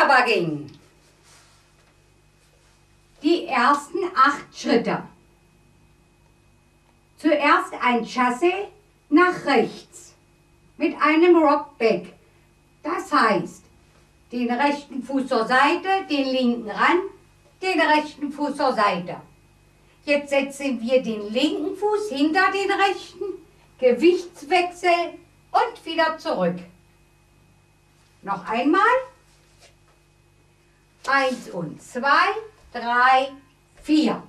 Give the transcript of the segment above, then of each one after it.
aber ging. Die ersten acht Schritte. Zuerst ein Chassé nach rechts mit einem Rockback. Das heißt, den rechten Fuß zur Seite, den linken ran, den rechten Fuß zur Seite. Jetzt setzen wir den linken Fuß hinter den rechten, Gewichtswechsel und wieder zurück. Noch einmal. Eins und zwei, drei, vier.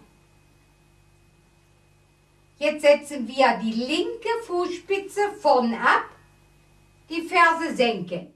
Jetzt setzen wir die linke Fußspitze vorn ab, die Ferse senken.